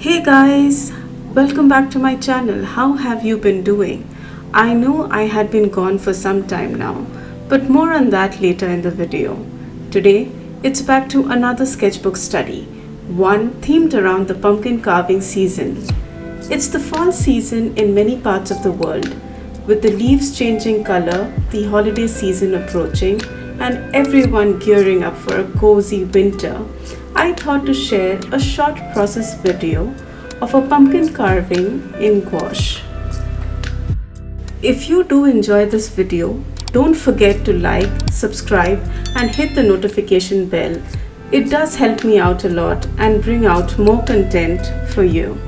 Hey guys, welcome back to my channel. How have you been doing? I know I had been gone for some time now, but more on that later in the video. Today, it's back to another sketchbook study, one themed around the pumpkin carving season. It's the fall season in many parts of the world, with the leaves changing color, the holiday season approaching, and everyone gearing up for a cozy winter. I thought to share a short process video of a pumpkin carving in gouache. If you do enjoy this video, don't forget to like, subscribe and hit the notification bell. It does help me out a lot and bring out more content for you.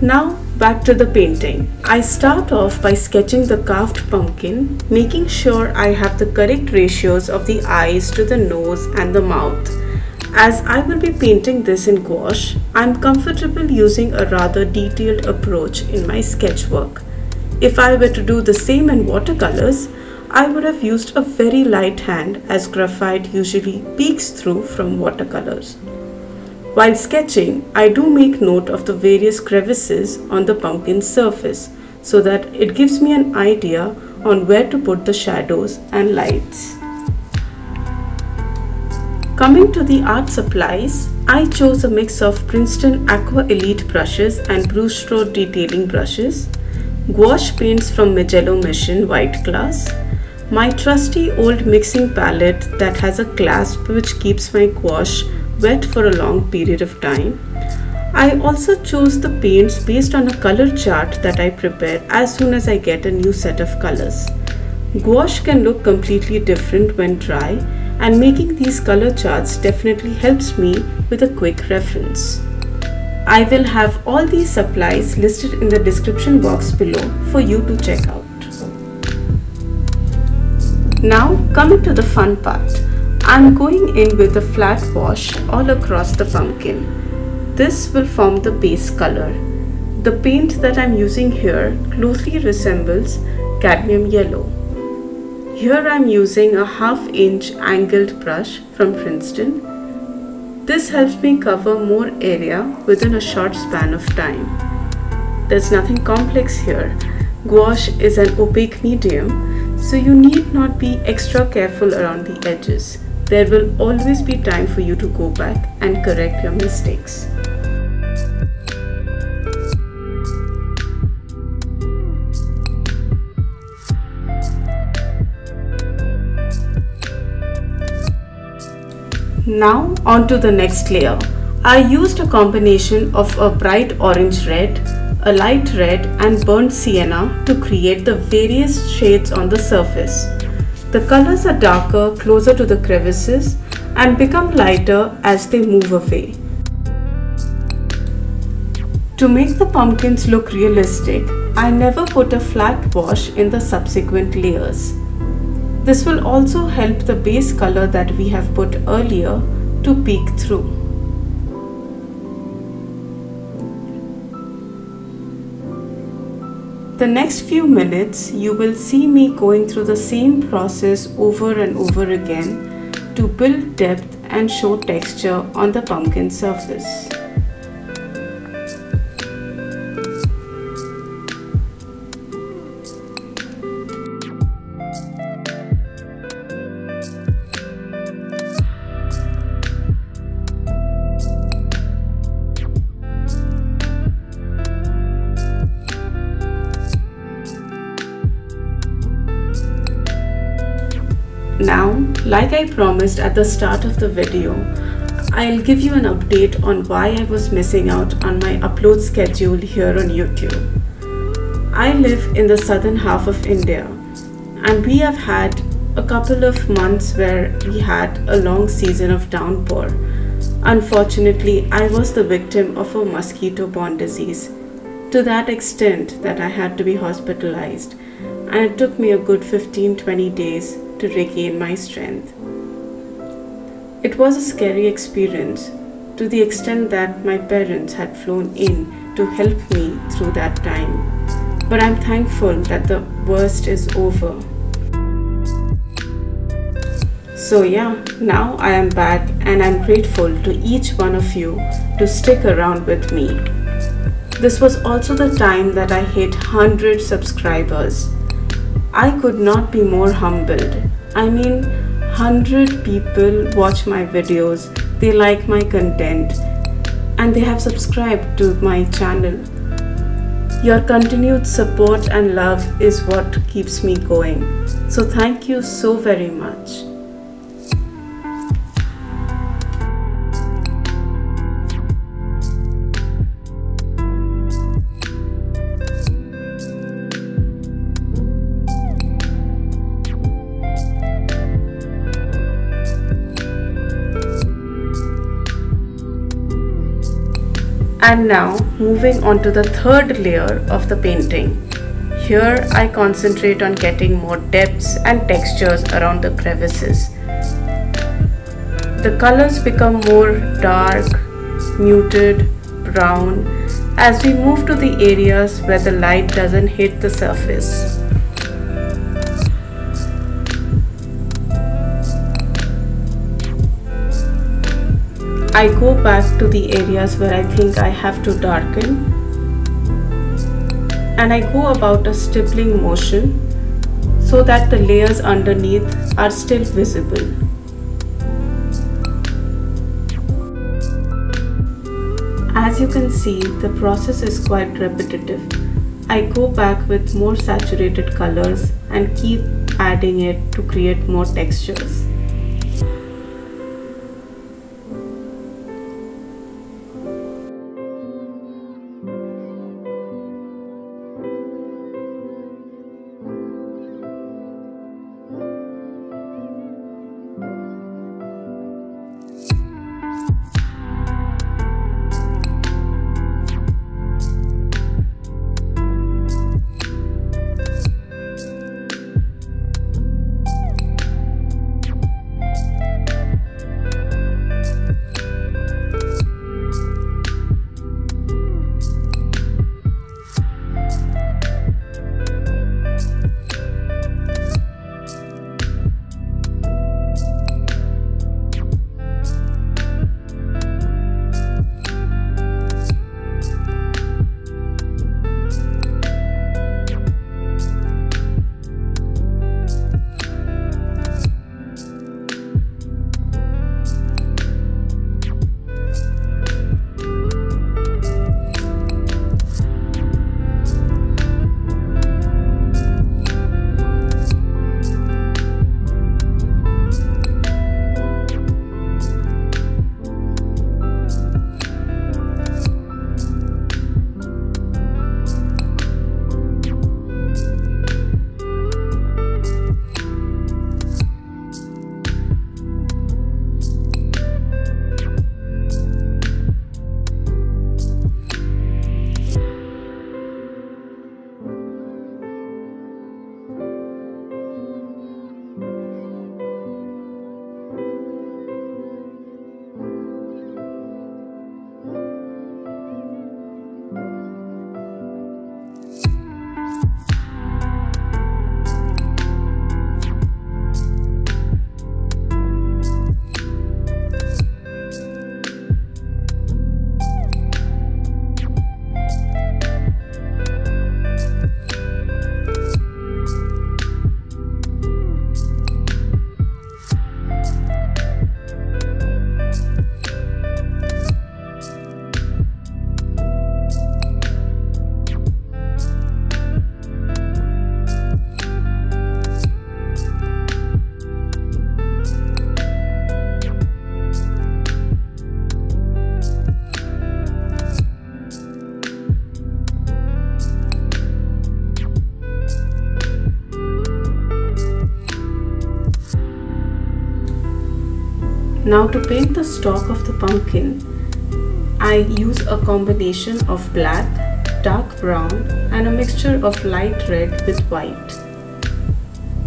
Now back to the painting. I start off by sketching the carved pumpkin, making sure I have the correct ratios of the eyes to the nose and the mouth. As I will be painting this in gouache, I am comfortable using a rather detailed approach in my sketchwork. If I were to do the same in watercolors, I would have used a very light hand as graphite usually peeks through from watercolors. While sketching, I do make note of the various crevices on the pumpkin surface so that it gives me an idea on where to put the shadows and lights. Coming to the art supplies, I chose a mix of Princeton Aqua Elite brushes and Brushtro detailing brushes, gouache paints from Mijello Mission White Class, my trusty old mixing palette that has a clasp which keeps my gouache wet for a long period of time. I also choose the paints based on a color chart that I prepare as soon as I get a new set of colors. Gouache can look completely different when dry and making these color charts definitely helps me with a quick reference. I will have all these supplies listed in the description box below for you to check out. Now coming to the fun part. I'm going in with a flat wash all across the pumpkin. This will form the base color. The paint that I'm using here closely resembles cadmium yellow. Here I'm using a half inch angled brush from Princeton. This helps me cover more area within a short span of time. There's nothing complex here. Gouache is an opaque medium, so you need not be extra careful around the edges. There will always be time for you to go back and correct your mistakes. Now on to the next layer. I used a combination of a bright orange red, a light red and burnt sienna to create the various shades on the surface. The colors are darker closer to the crevices and become lighter as they move away. To make the pumpkins look realistic, I never put a flat wash in the subsequent layers. This will also help the base color that we have put earlier to peek through. The next few minutes you will see me going through the same process over and over again to build depth and show texture on the pumpkin surface. Like I promised at the start of the video, I'll give you an update on why I was missing out on my upload schedule here on YouTube. I live in the southern half of India and we have had a couple of months where we had a long season of downpour. Unfortunately, I was the victim of a mosquito borne disease to that extent that I had to be hospitalized and it took me a good 15 20 days to regain my strength. It was a scary experience to the extent that my parents had flown in to help me through that time. But I'm thankful that the worst is over. So, yeah, now I am back and I'm grateful to each one of you to stick around with me. This was also the time that I hit 100 subscribers. I could not be more humbled. I mean, 100 people watch my videos, they like my content, and they have subscribed to my channel. Your continued support and love is what keeps me going. So, thank you so very much. And now moving on to the third layer of the painting. Here I concentrate on getting more depths and textures around the crevices. The colors become more dark, muted, brown as we move to the areas where the light doesn't hit the surface. I go back to the areas where I think I have to darken and I go about a stippling motion so that the layers underneath are still visible. As you can see, the process is quite repetitive. I go back with more saturated colors and keep adding it to create more textures. Now to paint the stalk of the pumpkin, I use a combination of black, dark brown and a mixture of light red with white.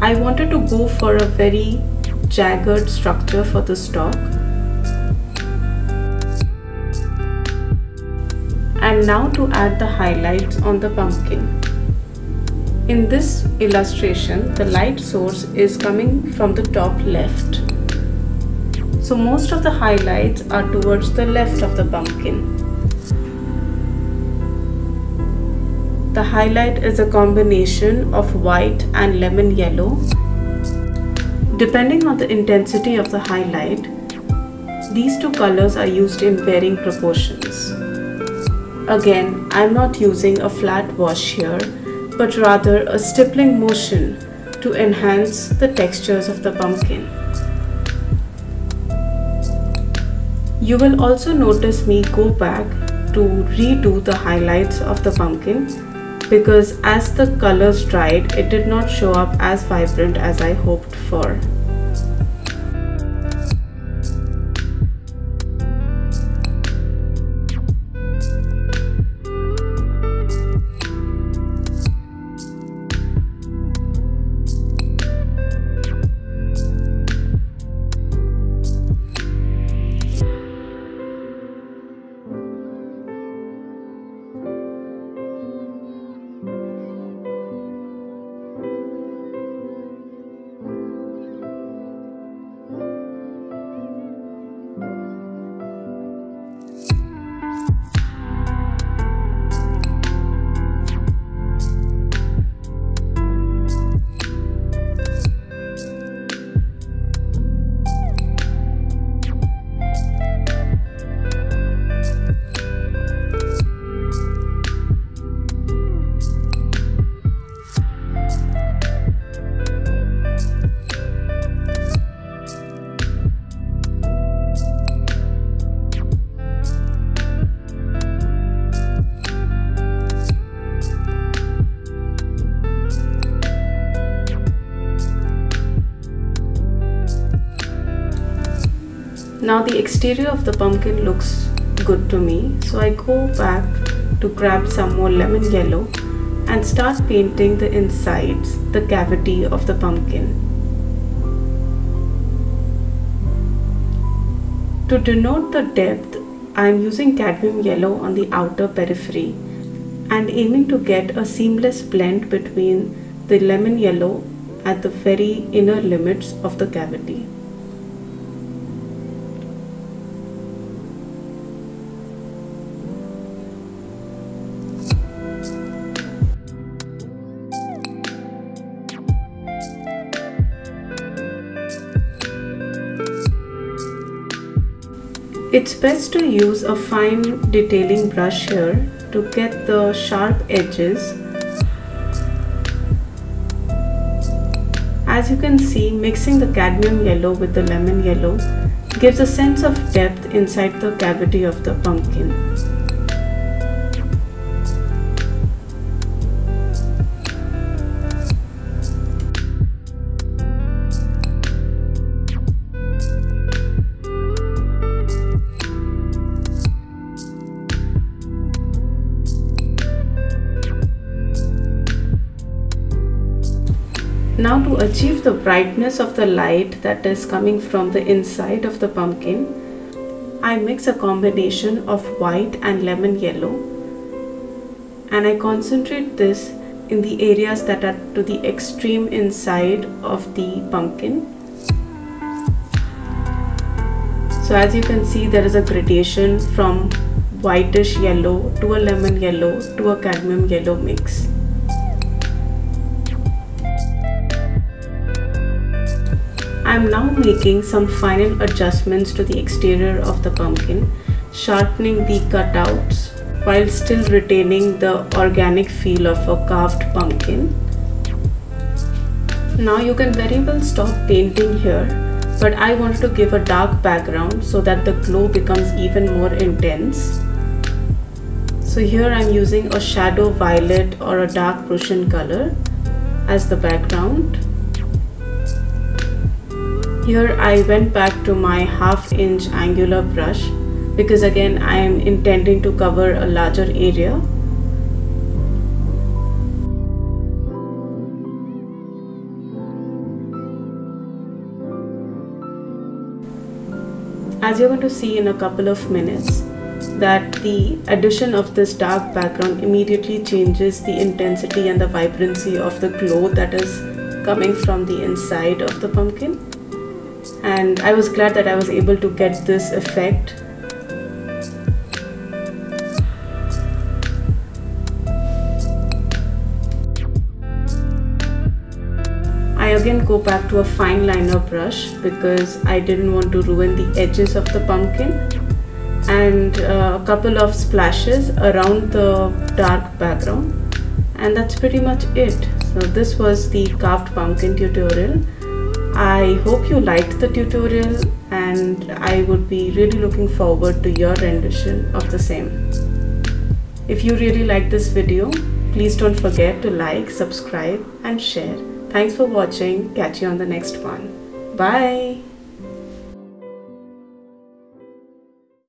I wanted to go for a very jagged structure for the stalk. And now to add the highlights on the pumpkin. In this illustration, the light source is coming from the top left. So most of the highlights are towards the left of the pumpkin. The highlight is a combination of white and lemon yellow. Depending on the intensity of the highlight, these two colors are used in varying proportions. Again, I'm not using a flat wash here, but rather a stippling motion to enhance the textures of the pumpkin. You will also notice me go back to redo the highlights of the pumpkin because as the colors dried it did not show up as vibrant as I hoped for. Now the exterior of the pumpkin looks good to me. So I go back to grab some more lemon yellow and start painting the insides, the cavity of the pumpkin. To denote the depth, I am using cadmium yellow on the outer periphery and aiming to get a seamless blend between the lemon yellow at the very inner limits of the cavity. It's best to use a fine detailing brush here to get the sharp edges. As you can see, mixing the cadmium yellow with the lemon yellow gives a sense of depth inside the cavity of the pumpkin. Now to achieve the brightness of the light that is coming from the inside of the pumpkin, I mix a combination of white and lemon yellow and I concentrate this in the areas that are to the extreme inside of the pumpkin. So as you can see there is a gradation from whitish yellow to a lemon yellow to a cadmium yellow mix. I am now making some final adjustments to the exterior of the pumpkin, sharpening the cutouts while still retaining the organic feel of a carved pumpkin. Now you can very well stop painting here, but I wanted to give a dark background so that the glow becomes even more intense. So here I'm using a shadow violet or a dark Prussian color as the background. Here I went back to my half inch angular brush because again I am intending to cover a larger area. As you're going to see in a couple of minutes, that the addition of this dark background immediately changes the intensity and the vibrancy of the glow that is coming from the inside of the pumpkin. And I was glad that I was able to get this effect. I again go back to a fine liner brush because I didn't want to ruin the edges of the pumpkin. And uh, a couple of splashes around the dark background. And that's pretty much it. So this was the carved pumpkin tutorial I hope you liked the tutorial and I would be really looking forward to your rendition of the same. If you really like this video, please don't forget to like, subscribe and share. Thanks for watching. Catch you on the next one. Bye.